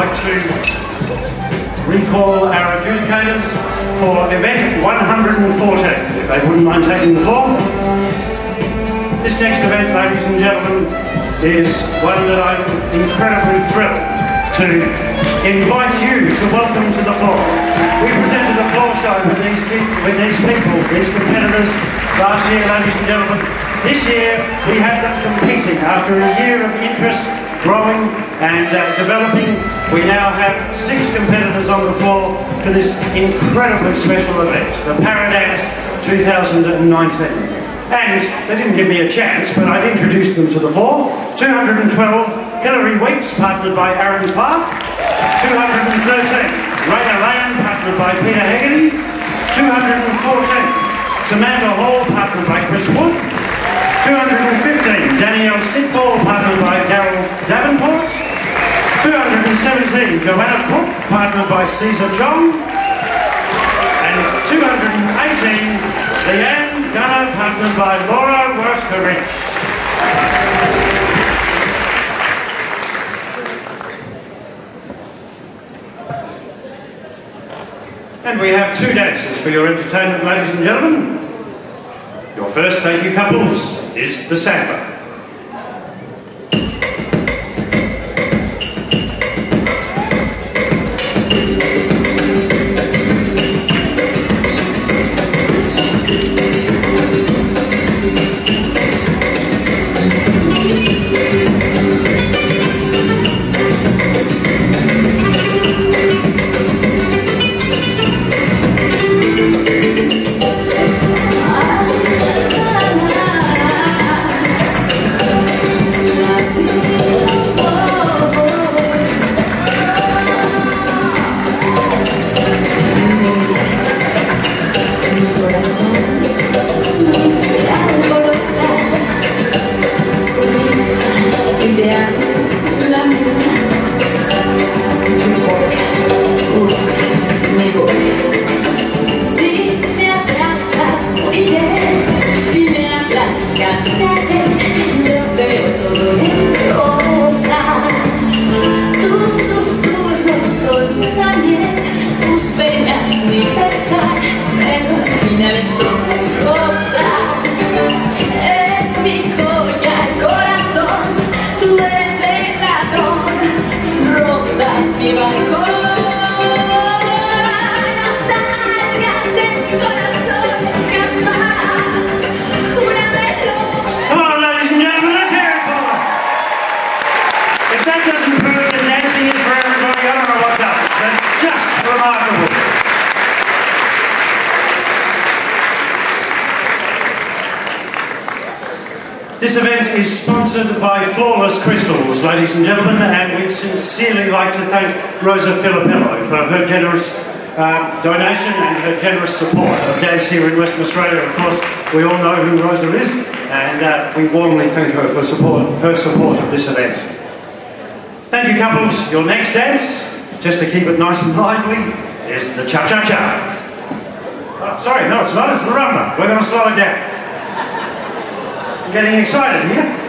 like to recall our adjudicators for event 114, if they wouldn't mind taking the floor. This next event, ladies and gentlemen, is one that I'm incredibly thrilled to invite you to welcome to the floor. We presented a floor show with these kids, with these people, these competitors last year, ladies and gentlemen. This year we have them competing after a year of interest growing and uh, developing. We now have six competitors on the floor for this incredibly special event, the Paradance 2019. And they didn't give me a chance, but I'd introduce them to the floor. 212, Hilary Weeks, partnered by Aaron Clark. 213, Raina Lane, partnered by Peter Hegarty. 214, Samantha Hall, partnered by Chris Wood. 215, Danielle Stickfall, partnered by Daryl Davenport. 217, Joanna Cook, partnered by Caesar John. And 218, Leanne Gunner, partnered by Laura Worskovich. And we have two dances for your entertainment, ladies and gentlemen. First thank you couples is the Samba. This event is sponsored by Flawless Crystals, ladies and gentlemen, and we'd sincerely like to thank Rosa Filippello for her generous uh, donation and her generous support of dance here in Western Australia. Of course, we all know who Rosa is, and uh, we warmly thank her for support, her support of this event. Thank you, couples. Your next dance, just to keep it nice and lively, is the cha-cha-cha. Oh, sorry, no, it's not. It's the rumba. We're going to slow it down. I'm getting excited here.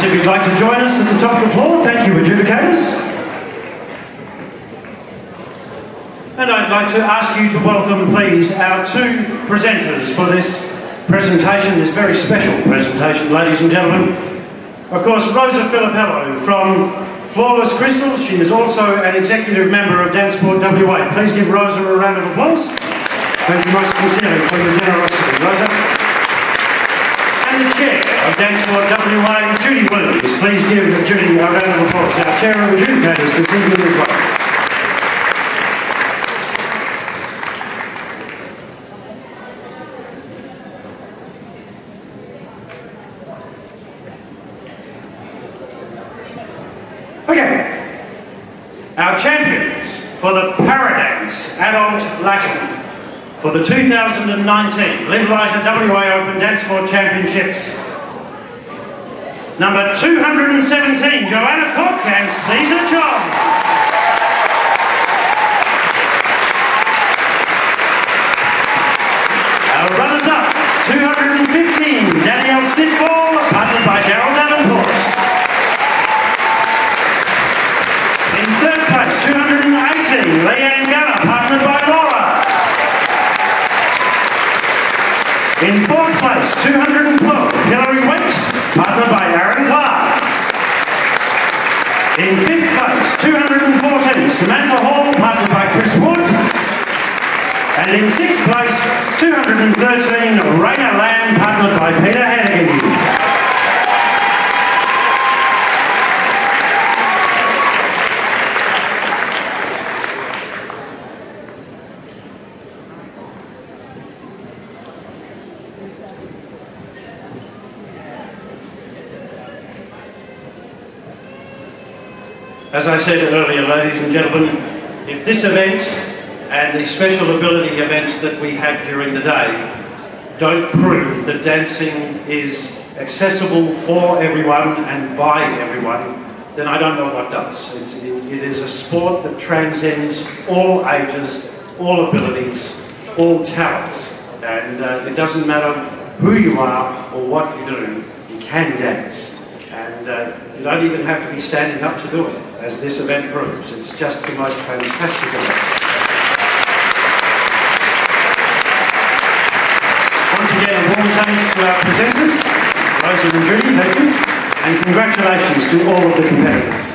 If you'd like to join us at the top of the floor, thank you, adjudicators. And I'd like to ask you to welcome, please, our two presenters for this presentation, this very special presentation, ladies and gentlemen. Of course, Rosa Filippello from Flawless Crystals. She is also an executive member of Dancesport WA. Please give Rosa a round of applause. Thank you most sincerely for your generosity, Rosa. And the chair of Dancesport WA, Judy Williams. Please give Judy a round of applause, our chair of adjudicators this evening as well. Okay. Our champions for the Paradance Adult Latin for the 2019 Live Lighter WA Open Dance Sport Championships. Number 217, Joanna Cook and Caesar John. Our runners-up, 215, Danielle Stitfall, partnered by Daryl Davenport. In third place, 218, Leanne Gunner, partnered by Laura. In fourth place, 212, Hilary Weeks, partnered by Aaron Clark. In fifth place, 214, Samantha Hall, partnered by Chris Wood. And in sixth place, 213, Raina Lamb, partnered by Peter Hannigan. As I said earlier, ladies and gentlemen, if this event and the special ability events that we had during the day don't prove that dancing is accessible for everyone and by everyone, then I don't know what does. It, it is a sport that transcends all ages, all abilities, all talents. And uh, it doesn't matter who you are or what you do, you can dance. And uh, you don't even have to be standing up to do it, as this event proves. It's just the most fantastic event. Once again, a warm thanks to our presenters, Rosa and thank you, and congratulations to all of the competitors.